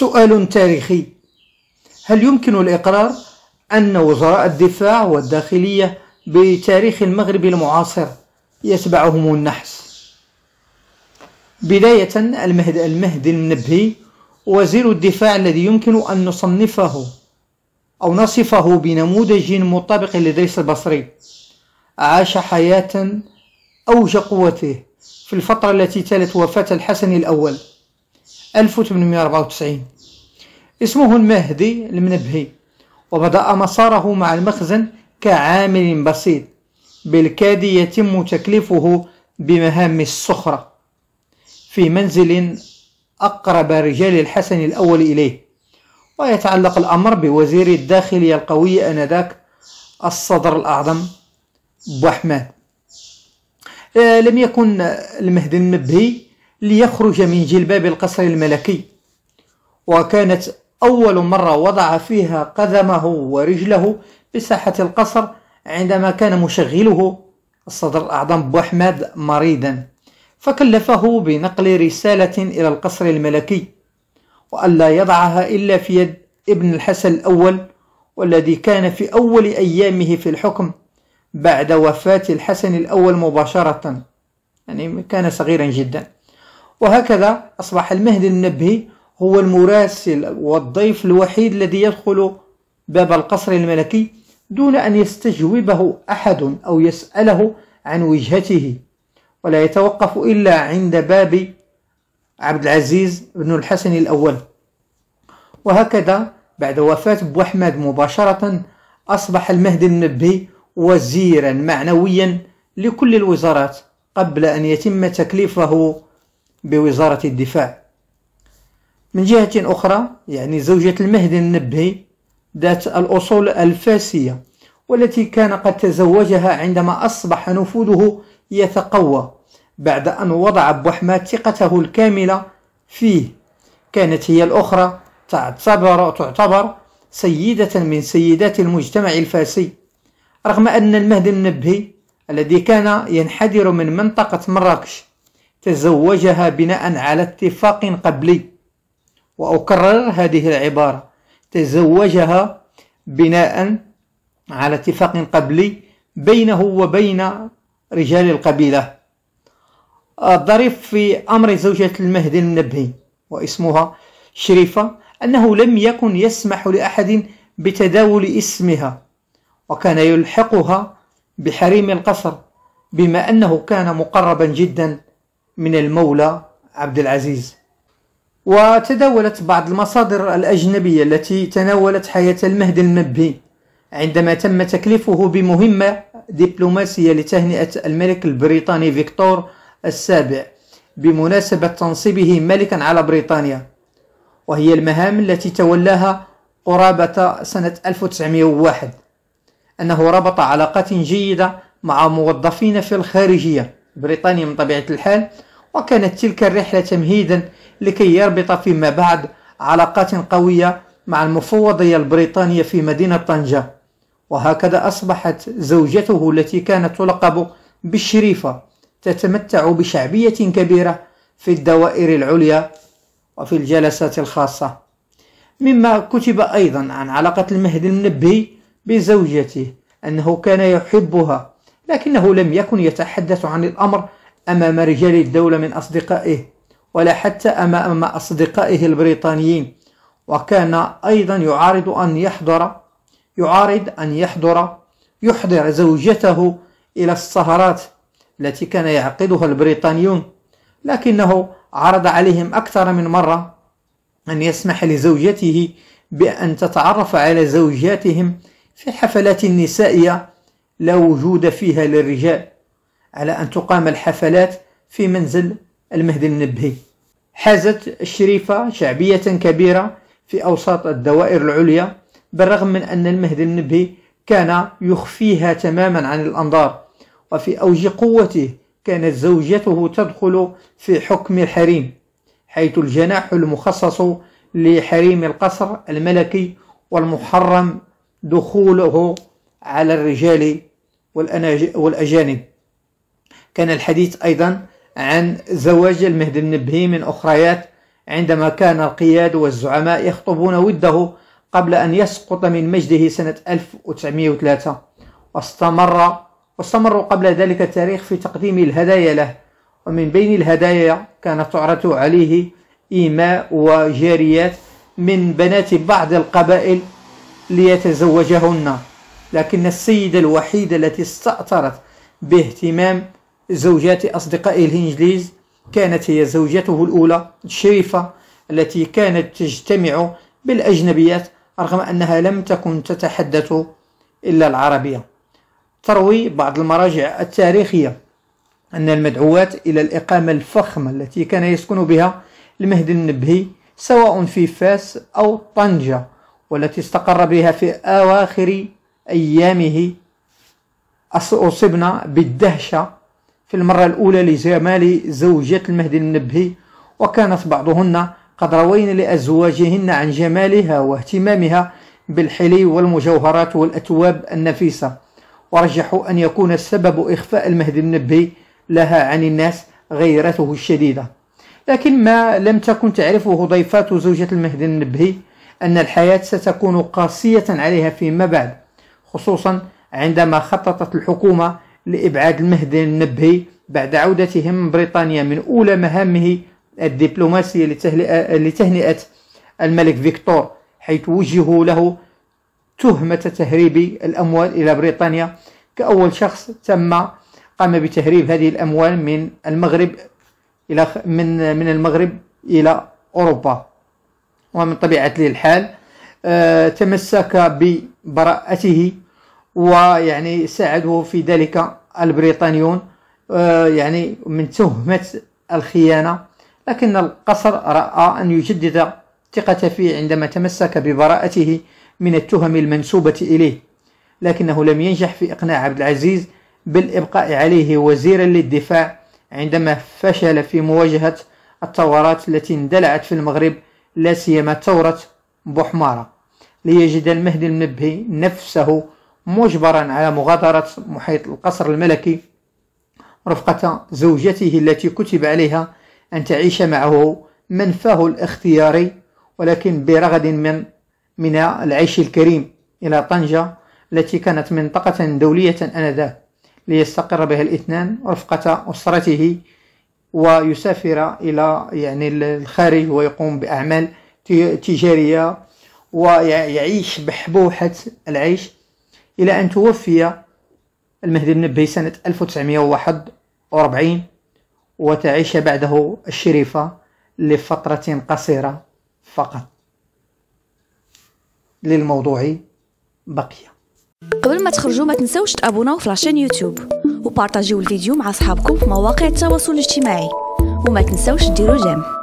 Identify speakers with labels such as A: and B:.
A: سؤال تاريخي. هل يمكن الإقرار أن وزراء الدفاع والداخلية بتاريخ المغرب المعاصر يتبعهم النحس؟ بداية المهد المهدي المنبهي وزير الدفاع الذي يمكن أن نصنفه أو نصفه بنموذج مطابق لدريس البصري. عاش حياة أوج قوته في الفترة التي تلت وفاة الحسن الأول. 1894 اسمه المهدي المنبهي وبدأ مساره مع المخزن كعامل بسيط بالكاد يتم تكليفه بمهام السخرة في منزل أقرب رجال الحسن الأول إليه. ويتعلق الأمر بوزير الداخلية القوي آنذاك الصدر الأعظم بوحماد آه، لم يكن المهدي المبهي ليخرج من جلباب القصر الملكي. وكانت أول مرة وضع فيها قدمه ورجله بساحة القصر عندما كان مشغله الصدر الأعظم بوحماد مريضا. فكلفه بنقل رسالة إلى القصر الملكي. وألا يضعها إلا في يد ابن الحسن الأول والذي كان في أول أيامه في الحكم بعد وفاة الحسن الأول مباشرة. يعني كان صغيرا جدا. وهكذا أصبح المهدي المنبهي هو المراسل والضيف الوحيد الذي يدخل باب القصر الملكي دون أن يستجوبه أحد أو يسأله عن وجهته ولا يتوقف إلا عند باب عبد العزيز بن الحسن الأول. وهكذا بعد وفاة بوحمد مباشرة أصبح المهدي المنبهي وزيرا معنويا لكل الوزارات قبل أن يتم تكليفه بوزارة الدفاع. من جهة أخرى يعني زوجة المهدي النبهي ذات الأصول الفاسية والتي كان قد تزوجها عندما أصبح نفوذه يتقوى بعد أن وضع أبو أحمد ثقته الكاملة فيه. كانت هي الأخرى تعتبر تعتبر سيدة من سيدات المجتمع الفاسي. رغم أن المهدي النبهي الذي كان ينحدر من منطقة مراكش تزوجها بناء على اتفاق قبلي. وأكرر هذه العبارة. تزوجها بناء على اتفاق قبلي بينه وبين رجال القبيلة. الظريف في أمر زوجة المهدي المنبهي واسمها شريفة أنه لم يكن يسمح لأحد بتداول اسمها وكان يلحقها بحريم القصر بما أنه كان مقربا جدا من المولى عبد العزيز. وتداولت بعض المصادر الأجنبية التي تناولت حياة المهدي المنبهي عندما تم تكليفه بمهمة دبلوماسية لتهنئة الملك البريطاني فيكتور السابع بمناسبة تنصيبه ملكا على بريطانيا وهي المهام التي تولاها قرابة سنة 1901 أنه ربط علاقات جيدة مع موظفين في الخارجية. بريطانيا من طبيعة الحال وكانت تلك الرحلة تمهيدا لكي يربط فيما بعد علاقات قوية مع المفوضية البريطانية في مدينة طنجة. وهكذا أصبحت زوجته التي كانت تلقب بالشريفة تتمتع بشعبية كبيرة في الدوائر العليا وفي الجلسات الخاصة. مما كتب أيضا عن علاقة المهدي المنبهي بزوجته أنه كان يحبها لكنه لم يكن يتحدث عن الأمر أمام رجال الدولة من أصدقائه ولا حتى أمام أصدقائه البريطانيين. وكان أيضا يعارض أن يحضر يعارض أن يحضر يحضر زوجته إلى السهرات التي كان يعقدها البريطانيون. لكنه عرض عليهم أكثر من مرة أن يسمح لزوجته بأن تتعرف على زوجاتهم في حفلات نسائية لا وجود فيها للرجال. على أن تقام الحفلات في منزل المهدي النبهي. حازت الشريفة شعبية كبيرة في أوساط الدوائر العليا بالرغم من أن المهدي النبهي كان يخفيها تماما عن الأنظار وفي أوج قوته كانت زوجته تدخل في حكم الحريم حيث الجناح المخصص لحريم القصر الملكي والمحرم دخوله على الرجال والأجانب. كان الحديث أيضا عن زواج المهدي النبهي من أخريات عندما كان القياد والزعماء يخطبون وده قبل أن يسقط من مجده سنة 1903 واستمر واستمروا قبل ذلك التاريخ في تقديم الهدايا له. ومن بين الهدايا كانت تعرض عليه إيماء وجاريات من بنات بعض القبائل ليتزوجهن. لكن السيدة الوحيدة التي استأثرت باهتمام زوجات أصدقائه الإنجليز كانت هي زوجته الأولى الشريفة التي كانت تجتمع بالأجنبيات رغم أنها لم تكن تتحدث إلا العربية. تروي بعض المراجع التاريخية أن المدعوات إلى الإقامة الفخمة التي كان يسكن بها المهدي النبهي سواء في فاس أو طنجة والتي استقر بها في أواخر أيامه أصبنا بالدهشة في المرة الأولى لجمال زوجة المهدي النبهي وكانت بعضهن قد روين لأزواجهن عن جمالها واهتمامها بالحلي والمجوهرات والأتواب النفيسة. ورجحوا أن يكون السبب إخفاء المهدي النبهي لها عن الناس غيرته الشديدة. لكن ما لم تكن تعرفه ضيفات زوجة المهدي النبهي أن الحياة ستكون قاسية عليها فيما بعد خصوصا عندما خططت الحكومة لإبعاد المهدي النبهي بعد عودته من بريطانيا من أولى مهامه الدبلوماسية لتهنئة الملك فيكتور حيث وجهوا له تهمة تهريب الأموال إلى بريطانيا. كأول شخص تم قام بتهريب هذه الأموال من المغرب إلى من من المغرب إلى أوروبا. ومن طبيعة الحال آه، تمسك ببراءته ويعني ساعده في ذلك البريطانيون. آه، يعني من تهمة الخيانة لكن القصر رأى أن يجدد ثقة فيه عندما تمسك ببراءته من التهم المنسوبة إليه لكنه لم ينجح في إقناع عبد العزيز بالإبقاء عليه وزيرا للدفاع عندما فشل في مواجهة الثورات التي اندلعت في المغرب لا سيما ثورة بوحمارة. ليجد المهدي المنبهي نفسه مجبرا على مغادرة محيط القصر الملكي رفقة زوجته التي كتب عليها أن تعيش معه منفاه الاختياري ولكن برغد من من العيش الكريم إلى طنجة التي كانت منطقة دولية آنذاك ليستقر بها الاثنان رفقة أسرته ويسافر إلى يعني الخارج ويقوم بأعمال تجارية ويعيش بحبوحة العيش. إلى أن توفي المهدي النبي سنة 1941 وتعيش بعده الشريفة لفترة قصيرة فقط. للموضوع بقية
B: قبل ما تخرجوا ما تنسوش تابوناو في la chaîne YouTube وبارطاجيو الفيديو مع أصحابكم في مواقع التواصل الاجتماعي. وما تنسوش ديروا j'aime.